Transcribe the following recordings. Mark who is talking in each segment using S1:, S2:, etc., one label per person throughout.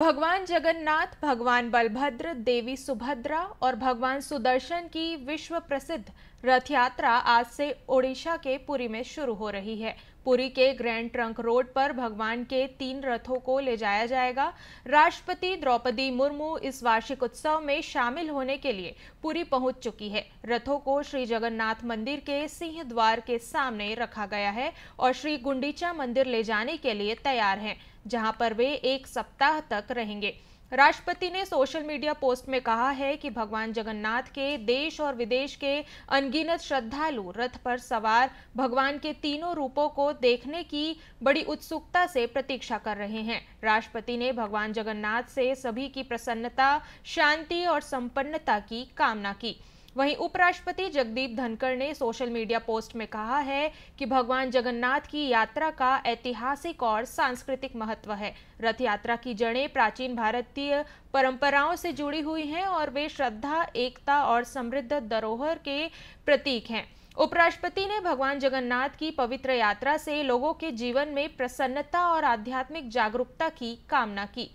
S1: भगवान जगन्नाथ भगवान बलभद्र देवी सुभद्रा और भगवान सुदर्शन की विश्व प्रसिद्ध रथ यात्रा आज से ओडिशा के पुरी में शुरू हो रही है। पुरी के ग्रैंड ट्रंक रोड पर भगवान के तीन रथों को ले जाया जाएगा। राष्ट्रपति द्रौपदी मुर्मू इस वार्षिक उत्सव में शामिल होने के लिए पुरी पहुँच चुकी है। रथों को श्री जगन्नाथ मंदिर के सिंह द्वार के सामने रखा गया है और श्री गुंडीचा मंदिर ले जाने के लिए तैयार हैं, जहाँ पर वे एक सप्ताह तक रहेंगे। राष्ट्रपति ने सोशल मीडिया पोस्ट में कहा है कि भगवान जगन्नाथ के देश और विदेश के अनगिनत श्रद्धालु रथ पर सवार भगवान के तीनों रूपों को देखने की बड़ी उत्सुकता से प्रतीक्षा कर रहे हैं। राष्ट्रपति ने भगवान जगन्नाथ से सभी की प्रसन्नता, शांति और संपन्नता की कामना की। वहीं उपराष्ट्रपति जगदीप धनखड़ ने सोशल मीडिया पोस्ट में कहा है कि भगवान जगन्नाथ की यात्रा का ऐतिहासिक और सांस्कृतिक महत्व है। रथ यात्रा की जड़ें प्राचीन भारतीय परंपराओं से जुड़ी हुई हैं और वे श्रद्धा, एकता और समृद्ध धरोहर के प्रतीक हैं। उपराष्ट्रपति ने भगवान जगन्नाथ की पवित्र यात्रा से लोगों के जीवन में प्रसन्नता और आध्यात्मिक जागरूकता की कामना की।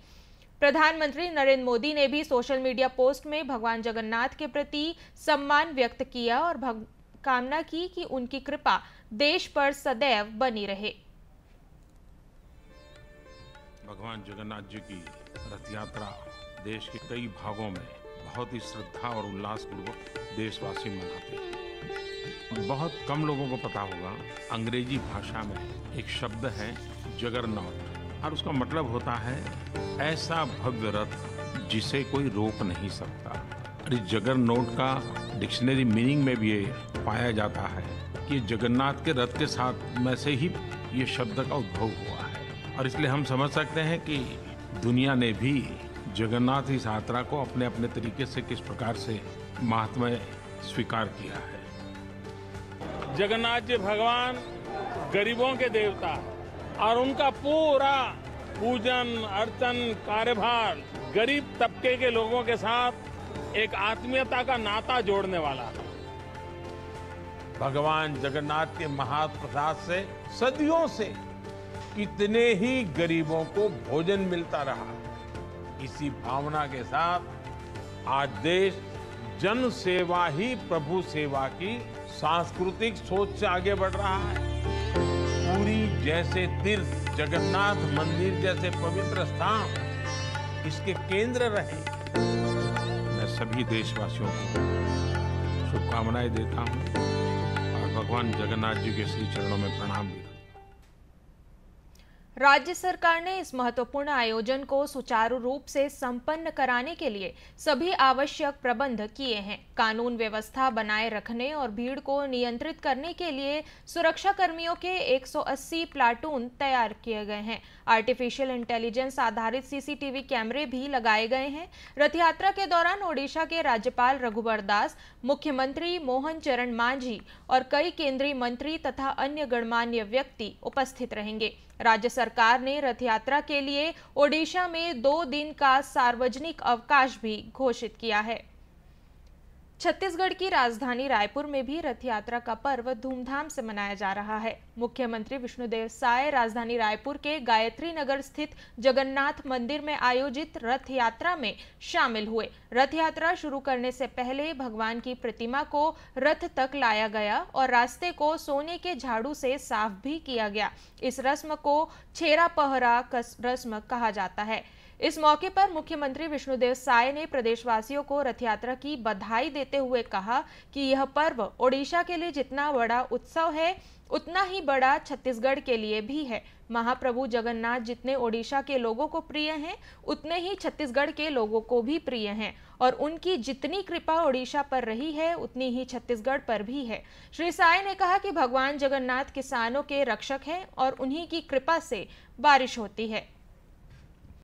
S1: प्रधानमंत्री नरेंद्र मोदी ने भी सोशल मीडिया पोस्ट में भगवान जगन्नाथ के प्रति सम्मान व्यक्त किया और कामना की कि उनकी कृपा देश पर सदैव बनी रहे।
S2: भगवान जगन्नाथ जी की रथ यात्रा देश के कई भागों में बहुत ही श्रद्धा और उल्लास पूर्वक देशवासी मनाते हैं। बहुत कम लोगों को पता होगा, अंग्रेज़ी भाषा में एक शब्द है जगरनाथ और उसका मतलब होता है, ऐसा भव्य रथ जिसे कोई रोक नहीं सकता। और इस जगर नोट का डिक्शनरी मीनिंग में भी ये पाया जाता है कि जगन्नाथ के रथ के साथ में से ही ये शब्द का उद्भव हुआ है। और इसलिए हम समझ सकते हैं कि दुनिया ने भी जगन्नाथ इस यात्रा को अपने अपने तरीके से किस प्रकार से महात्मा स्वीकार किया है।
S3: जगन्नाथ जी भगवान गरीबों के देवता और उनका पूरा पूजन, अर्चन, कार्यभार गरीब तबके के लोगों के साथ एक आत्मीयता का नाता जोड़ने वाला
S2: भगवान जगन्नाथ के महाप्रसाद से, सदियों से कितने ही गरीबों को भोजन मिलता रहा। इसी भावना के साथ आज देश जन सेवा ही प्रभु सेवा की सांस्कृतिक सोच से आगे बढ़ रहा है। जैसे तीर्थ, जगन्नाथ मंदिर जैसे पवित्र स्थान, इसके केंद्र रहे। मैं सभी देशवासियों को शुभकामनाएँ देता हूँ। और भगवान जगन्नाथ जी के श्री चरणों में प्रणाम देता भी
S1: राज्य सरकार ने इस महत्वपूर्ण आयोजन को सुचारू रूप से संपन्न कराने के लिए सभी आवश्यक प्रबंध किए हैं। कानून व्यवस्था बनाए रखने और भीड़ को नियंत्रित करने के लिए सुरक्षा कर्मियों के 180 प्लाटून तैयार किए गए हैं। आर्टिफिशियल इंटेलिजेंस आधारित सीसीटीवी कैमरे भी लगाए गए हैं। रथ यात्रा के दौरान ओडिशा के राज्यपाल रघुवर दास, मुख्यमंत्री मोहन चरण मांझी और कई केंद्रीय मंत्री तथा अन्य गणमान्य व्यक्ति उपस्थित रहेंगे। राज्य सरकार ने रथ यात्रा के लिए ओडिशा में दो दिन का सार्वजनिक अवकाश भी घोषित किया है। छत्तीसगढ़ की राजधानी रायपुर में भी रथ यात्रा का पर्व धूमधाम से मनाया जा रहा है। मुख्यमंत्री विष्णुदेव साय राजधानी रायपुर के गायत्री नगर स्थित जगन्नाथ मंदिर में आयोजित रथ यात्रा में शामिल हुए। रथ यात्रा शुरू करने से पहले भगवान की प्रतिमा को रथ तक लाया गया और रास्ते को सोने के झाड़ू से साफ़ भी किया गया। इस रस्म को छेरा पहरा रस्म कहा जाता है। इस मौके पर मुख्यमंत्री विष्णुदेव साय ने प्रदेशवासियों को रथ यात्रा की बधाई देते हुए कहा कि यह पर्व ओडिशा के लिए जितना बड़ा उत्सव है, उतना ही बड़ा छत्तीसगढ़ के लिए भी है। महाप्रभु जगन्नाथ जितने ओडिशा के लोगों को प्रिय हैं, उतने ही छत्तीसगढ़ के लोगों को भी प्रिय हैं और उनकी जितनी कृपा ओडिशा पर रही है, उतनी ही छत्तीसगढ़ पर भी है। श्री साय ने कहा कि भगवान जगन्नाथ किसानों के रक्षक हैं और उन्हीं की कृपा से बारिश होती है।